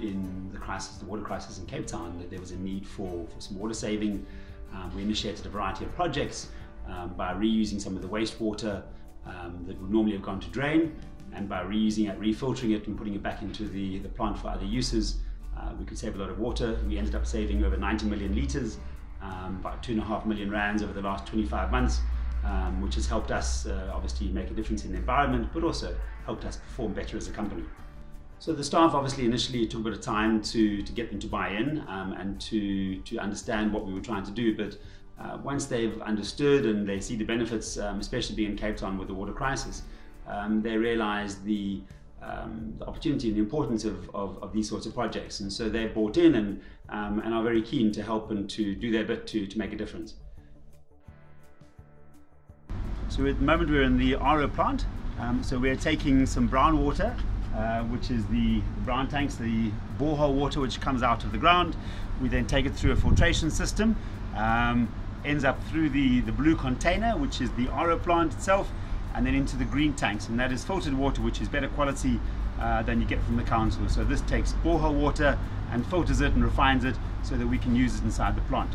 in the crisis, the water crisis in Cape Town, that there was a need for, for some water saving. Um, we initiated a variety of projects um, by reusing some of the wastewater um, that would normally have gone to drain, and by reusing it, refiltering it, and putting it back into the, the plant for other uses, uh, we could save a lot of water. We ended up saving over 90 million litres, um, about two and a half million rands over the last 25 months. Um, which has helped us uh, obviously make a difference in the environment, but also helped us perform better as a company. So the staff obviously initially took a bit of time to, to get them to buy in um, and to, to understand what we were trying to do. But uh, once they've understood and they see the benefits, um, especially being in Cape Town with the water crisis, um, they realize the, um, the opportunity and the importance of, of, of, these sorts of projects. And so they've bought in and, um, and are very keen to help and to do their bit to, to make a difference. So at the moment we're in the RO plant. Um, so we're taking some brown water uh, which is the brown tanks, the borehole water which comes out of the ground. We then take it through a filtration system, um, ends up through the, the blue container, which is the RO plant itself, and then into the green tanks, and that is filtered water, which is better quality uh, than you get from the council. So this takes borehole water and filters it and refines it so that we can use it inside the plant.